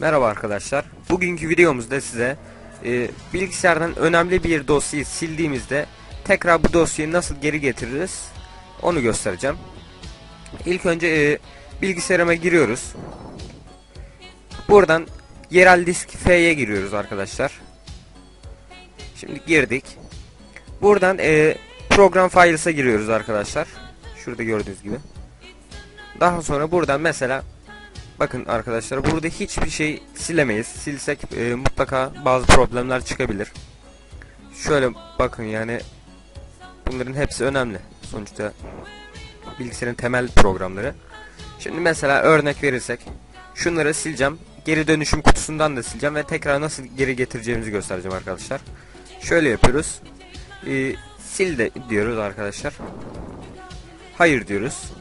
Merhaba arkadaşlar. Bugünkü videomuzda size e, bilgisayardan önemli bir dosyayı sildiğimizde tekrar bu dosyayı nasıl geri getiririz onu göstereceğim. İlk önce e, bilgisayarıma giriyoruz. Buradan yerel disk F'ye giriyoruz arkadaşlar. Şimdi girdik. Buradan e, program files'a giriyoruz arkadaşlar. Şurada gördüğünüz gibi. Daha sonra buradan mesela Bakın arkadaşlar burada hiçbir şey silemeyiz. Silsek e, mutlaka bazı problemler çıkabilir. Şöyle bakın yani bunların hepsi önemli. Sonuçta bilgisayarın temel programları. Şimdi mesela örnek verirsek şunları sileceğim. Geri dönüşüm kutusundan da sileceğim ve tekrar nasıl geri getireceğimizi göstereceğim arkadaşlar. Şöyle yapıyoruz. E, sil de diyoruz arkadaşlar. Hayır diyoruz.